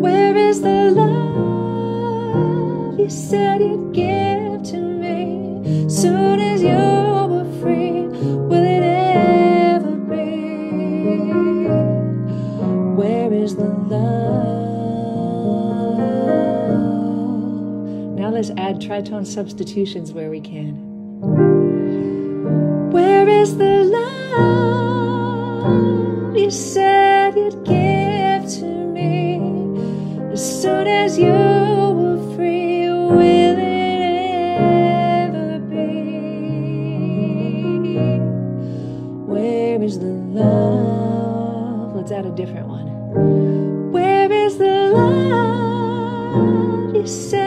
Where is the love you said you'd give to me? Soon as you were free, will it ever be? Where is the love? Now let's add tritone substitutions where we can. Where is the love you said Where is the love? Let's add a different one. Where is the love you said?